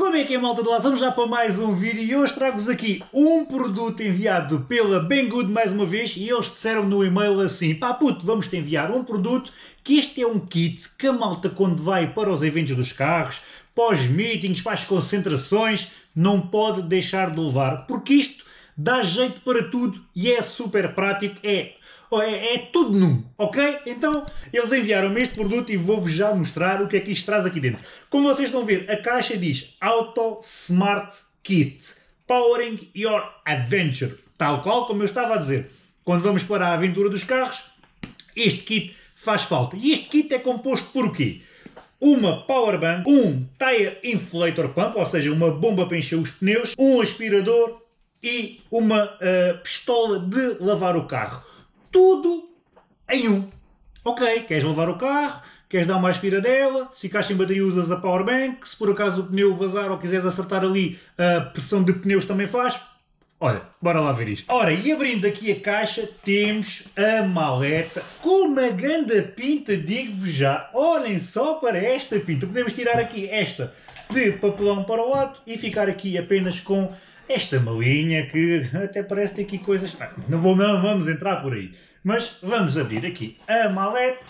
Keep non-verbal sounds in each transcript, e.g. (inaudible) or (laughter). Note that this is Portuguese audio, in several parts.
Como é que é, malta do lado? Vamos já para mais um vídeo e hoje trago-vos aqui um produto enviado pela Banggood mais uma vez e eles disseram no e-mail assim pá puto, vamos-te enviar um produto que este é um kit que a malta quando vai para os eventos dos carros, para os meetings, para as concentrações, não pode deixar de levar, porque isto dá jeito para tudo e é super prático, é é, é, tudo num, ok? Então eles enviaram-me este produto e vou-vos já mostrar o que é que isto traz aqui dentro. Como vocês estão a ver, a caixa diz Auto Smart Kit Powering Your Adventure. Tal qual como eu estava a dizer. Quando vamos para a aventura dos carros, este kit faz falta. E este kit é composto por quê? Uma power bank, um tire inflator pump, ou seja, uma bomba para encher os pneus, um aspirador e uma uh, pistola de lavar o carro tudo em um. Ok, queres levar o carro, queres dar uma aspiradela, se ficares sem bateria usas a powerbank, se por acaso o pneu vazar ou quiseres acertar ali, a pressão de pneus também faz. Olha, bora lá ver isto. Ora, e abrindo aqui a caixa, temos a maleta com uma grande pinta, digo-vos já. Olhem só para esta pinta. Podemos tirar aqui esta de papelão para o lado e ficar aqui apenas com esta malinha que até parece ter aqui coisas... Não, vou, não vamos entrar por aí. Mas vamos abrir aqui a malete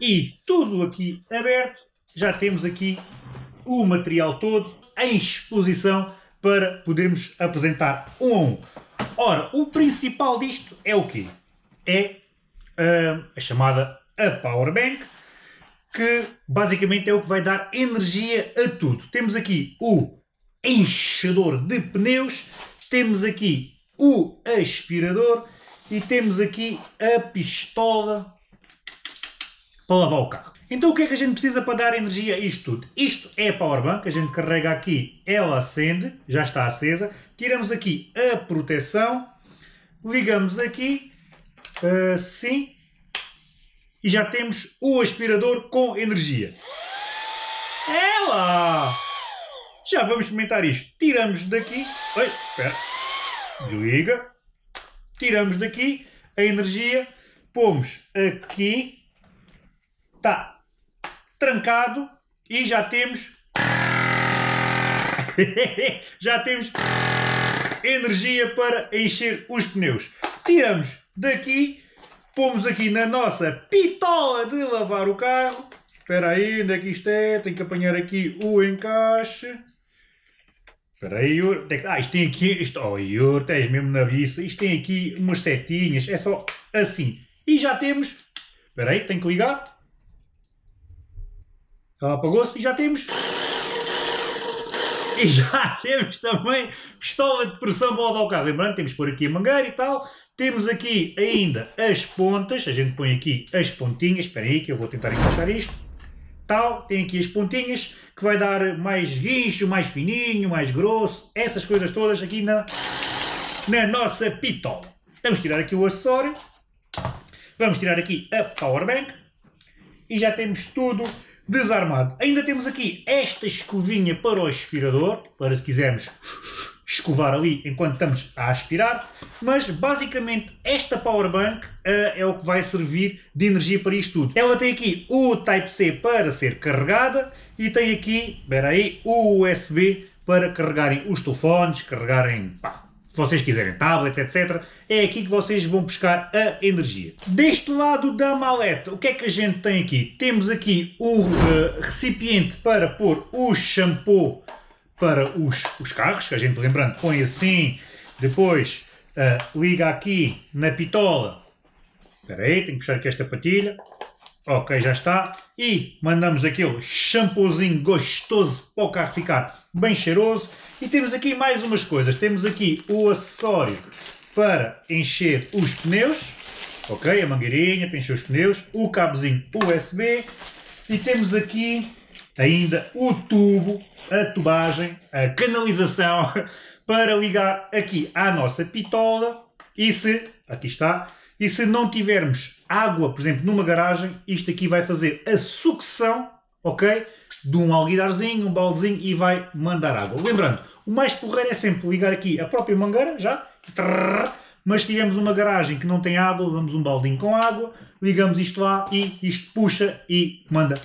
e tudo aqui aberto. Já temos aqui o material todo em exposição para podermos apresentar um a um. Ora, o principal disto é o quê? É uh, a chamada a Power Bank, que basicamente é o que vai dar energia a tudo. Temos aqui o enchedor de pneus, temos aqui o aspirador e temos aqui a pistola para lavar o carro. Então o que é que a gente precisa para dar energia a isto tudo? Isto é a powerbank, a gente carrega aqui, ela acende, já está acesa. Tiramos aqui a proteção, ligamos aqui, assim, e já temos o aspirador com energia. Ela! Já vamos experimentar isto. Tiramos daqui. Oi, espera. Desliga. Tiramos daqui a energia. Pomos aqui. Está trancado. E já temos. (laughs) já temos energia para encher os pneus. Tiramos daqui. Pomos aqui na nossa pitola de lavar o carro. Espera aí, onde é que isto é? Tenho que apanhar aqui o encaixe. Espera aí, Yuri. Ah, isto tem aqui... Isto, oh, Yuri, tens mesmo na vista. Isto tem aqui umas setinhas. É só assim. E já temos... Espera aí, tenho que ligar. Ela apagou-se e já temos... E já (laughs) temos também pistola de pressão para o carro. Lembrando, temos por aqui a mangueira e tal. Temos aqui ainda as pontas. A gente põe aqui as pontinhas. Espera aí que eu vou tentar encaixar isto tal, tem aqui as pontinhas que vai dar mais guincho, mais fininho, mais grosso, essas coisas todas aqui na, na nossa pitola. Vamos tirar aqui o acessório, vamos tirar aqui a power bank e já temos tudo desarmado. Ainda temos aqui esta escovinha para o aspirador, para se quisermos escovar ali enquanto estamos a aspirar, mas basicamente esta power bank uh, é o que vai servir de energia para isto tudo. Ela tem aqui o Type-C para ser carregada e tem aqui, espera aí, o USB para carregarem os telefones, carregarem, pá, se vocês quiserem tablets, etc. É aqui que vocês vão buscar a energia. Deste lado da maleta, o que é que a gente tem aqui? Temos aqui o uh, recipiente para pôr o shampoo para os, os carros, que a gente lembrando põe assim, depois uh, liga aqui na pitola, espera aí, tenho que puxar aqui esta patilha, ok, já está, e mandamos aquele shampoozinho gostoso para o carro ficar bem cheiroso, e temos aqui mais umas coisas, temos aqui o acessório para encher os pneus, ok, a mangueirinha para encher os pneus, o cabozinho USB, e temos aqui ainda o tubo, a tubagem, a canalização (laughs) para ligar aqui à nossa pitola e se, aqui está, e se não tivermos água, por exemplo, numa garagem, isto aqui vai fazer a sucção, ok? De um alguidarzinho, um baldezinho e vai mandar água. Lembrando, o mais porreiro é sempre ligar aqui a própria mangueira, já, mas se tivermos uma garagem que não tem água, levamos um baldinho com água, ligamos isto lá e isto puxa e manda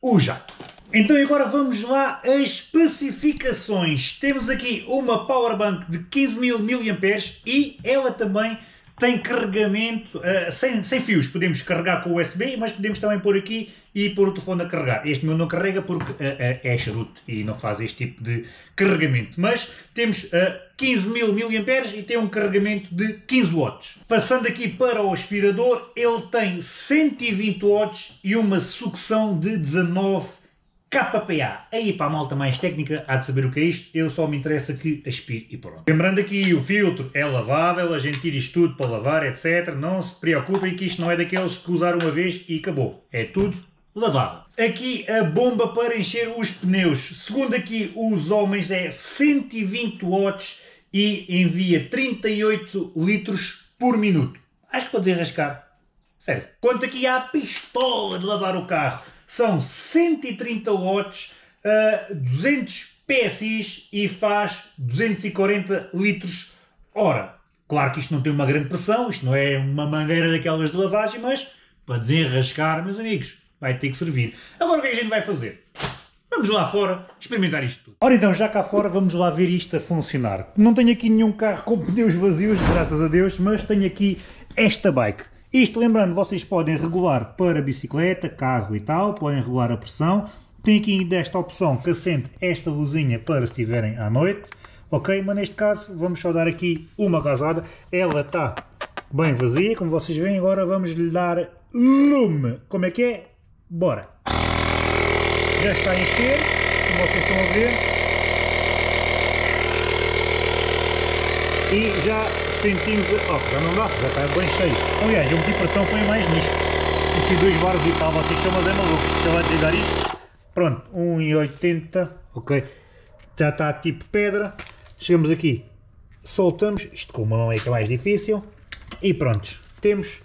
o jato. Então agora vamos lá as especificações. Temos aqui uma powerbank de 15.000 mAh e ela também tem carregamento uh, sem, sem fios. Podemos carregar com USB, mas podemos também pôr aqui e pôr o telefone a carregar. Este meu não carrega porque uh, uh, é charuto e não faz este tipo de carregamento. Mas temos uh, 15.000 mAh e tem um carregamento de 15 watts. Passando aqui para o aspirador, ele tem 120 watts e uma sucção de 19 KPA. Aí para a malta mais técnica há de saber o que é isto, eu só me interessa que aspire e pronto. Lembrando aqui, o filtro é lavável, a gente tira isto tudo para lavar, etc. Não se preocupem que isto não é daqueles que usaram uma vez e acabou. É tudo lavável. Aqui a bomba para encher os pneus. Segundo aqui os homens é 120 watts e envia 38 litros por minuto. Acho que pode desenrascar. Sério. Quanto aqui à pistola de lavar o carro são 130 watts, uh, 200 PSI e faz 240 litros hora. Claro que isto não tem uma grande pressão, isto não é uma mangueira daquelas de lavagem, mas para desenrascar, meus amigos, vai ter que servir. Agora o é que a gente vai fazer? Vamos lá fora experimentar isto tudo. Ora então, já cá fora, vamos lá ver isto a funcionar. Não tenho aqui nenhum carro com pneus vazios, graças a Deus, mas tenho aqui esta bike. Isto, lembrando, vocês podem regular para bicicleta, carro e tal, podem regular a pressão. Tem aqui desta opção que acende esta luzinha para se estiverem à noite, ok? Mas neste caso vamos só dar aqui uma gasada. Ela está bem vazia, como vocês veem. Agora vamos lhe dar lume. Como é que é? Bora! Já está a encher, como vocês estão a ver. E já sentimos... Oh, já não dá, já está bem cheio. Aliás, a multipressão foi mais nisto. Aqui dois bares e tal, vocês mas é maluco. Deixa eu lá isto. Pronto, 1,80, ok. Já está tipo pedra. Chegamos aqui, soltamos. Isto com uma mão é que é mais difícil. E prontos, temos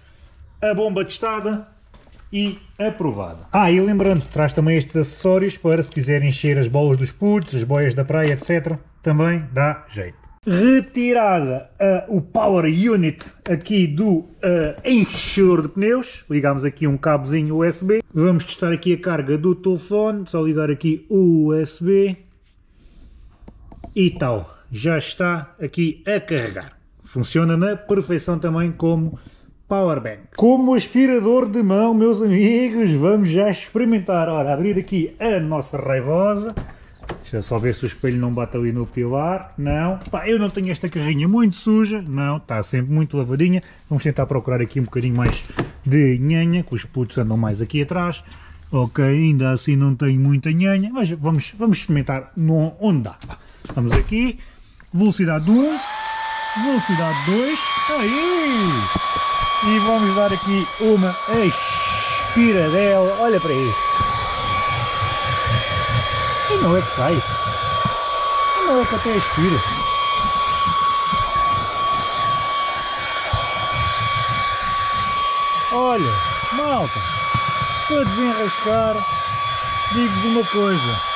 a bomba testada e aprovada. Ah, e lembrando, traz também estes acessórios para se quiserem encher as bolas dos putos, as boias da praia, etc. Também dá jeito retirada uh, o power unit aqui do uh, enchedor de pneus, ligamos aqui um cabozinho USB, vamos testar aqui a carga do telefone, só ligar aqui o USB e tal, já está aqui a carregar. Funciona na perfeição também como power bank. Como aspirador de mão, meus amigos, vamos já experimentar. Ora, abrir aqui a nossa raivosa. Deixa só ver se o espelho não bate ali no pilar. Não. Pá, eu não tenho esta carrinha muito suja. Não, está sempre muito lavadinha. Vamos tentar procurar aqui um bocadinho mais de nhanha, que os putos andam mais aqui atrás. Ok, ainda assim não tenho muita nhanha, mas vamos, vamos experimentar no, onde dá. Vamos aqui, velocidade 1, velocidade 2, aí! E vamos dar aqui uma aspiradela, olha para isso. E não é que sai. E não é que até expira. Olha, malta, para desenrascar, digo-vos uma coisa.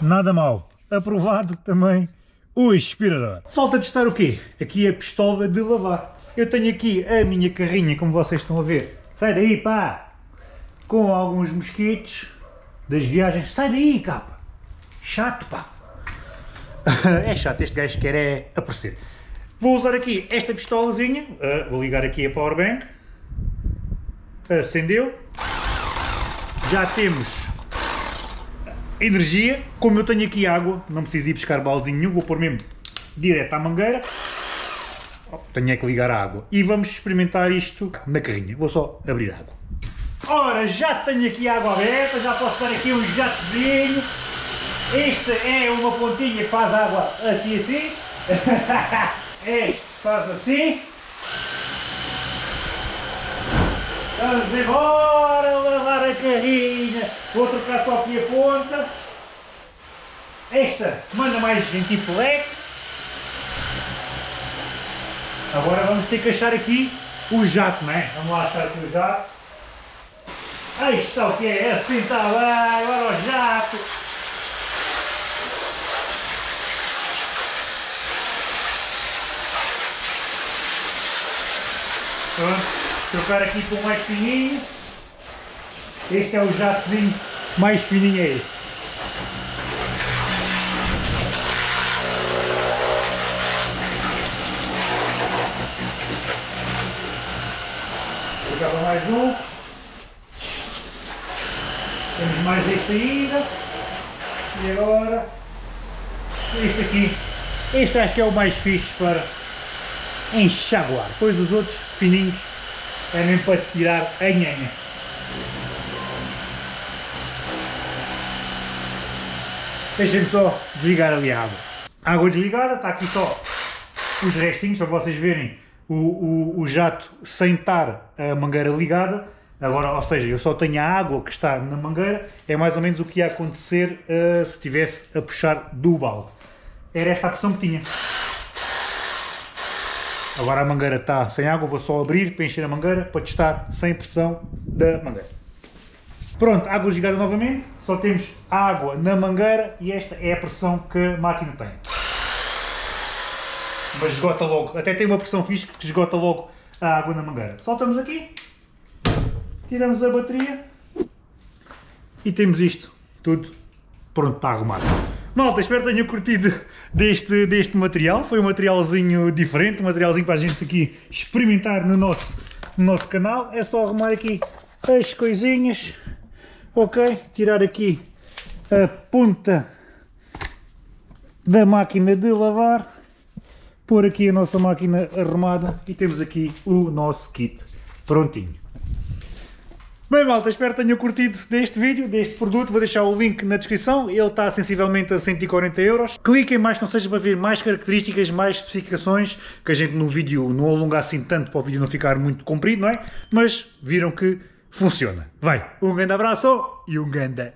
Nada mal. Aprovado também o aspirador. Falta testar o quê? Aqui a pistola de lavar. Eu tenho aqui a minha carrinha, como vocês estão a ver. Sai daí, pá! Com alguns mosquitos das viagens. Sai daí, capa! Chato, pá! é chato, este gajo quer é aparecer. Vou usar aqui esta pistolazinha, uh, vou ligar aqui a powerbank. Acendeu. Já temos energia. Como eu tenho aqui água, não preciso ir buscar baldezinho nenhum, vou pôr mesmo direto à mangueira. Oh, tenho é que ligar a água. E vamos experimentar isto na carrinha. Vou só abrir a água. Ora, já tenho aqui água aberta, já posso dar aqui um jatozinho. Esta é uma pontinha que faz água assim assim. (laughs) este faz assim. Vamos embora lavar a carrinha. Vou trocar só aqui a ponta. Esta manda mais leque. Agora vamos ter que achar aqui o jato, não é? Vamos lá achar aqui o jato. Aí está o que é, assim está bem, agora o jato. Pronto, trocar aqui com mais fininho. Este é o jatozinho mais fininho é este. Jogava mais um. Temos mais este ainda. E agora este aqui. Este acho que é o mais fixe para enxaguar. Depois os outros fininhos é mesmo para tirar a nhanha. Deixem-me só desligar ali a água. A água desligada, está aqui só os restinhos, para vocês verem o, o, o jato sem estar a mangueira ligada. Agora, ou seja, eu só tenho a água que está na mangueira, é mais ou menos o que ia acontecer uh, se estivesse a puxar do balde. Era esta a pressão que tinha. Agora a mangueira está sem água, vou só abrir para encher a mangueira para testar sem pressão da mangueira. Pronto, água ligada novamente, só temos água na mangueira e esta é a pressão que a máquina tem. Mas esgota logo, até tem uma pressão fixe que esgota logo a água na mangueira. Soltamos aqui, tiramos a bateria e temos isto tudo pronto para arrumar. Malta, espero que tenham curtido deste, deste material. Foi um materialzinho diferente, um materialzinho para a gente aqui experimentar no nosso, no nosso canal. É só arrumar aqui as coisinhas, ok? Tirar aqui a ponta da máquina de lavar, pôr aqui a nossa máquina arrumada e temos aqui o nosso kit prontinho. Bem malta, espero que tenham curtido deste vídeo, deste produto, vou deixar o link na descrição, ele está sensivelmente a 140 euros. Cliquem mais, não seja para ver mais características, mais especificações, que a gente no vídeo não alonga assim tanto para o vídeo não ficar muito comprido, não é? Mas viram que funciona. Vai, um grande abraço e um grande...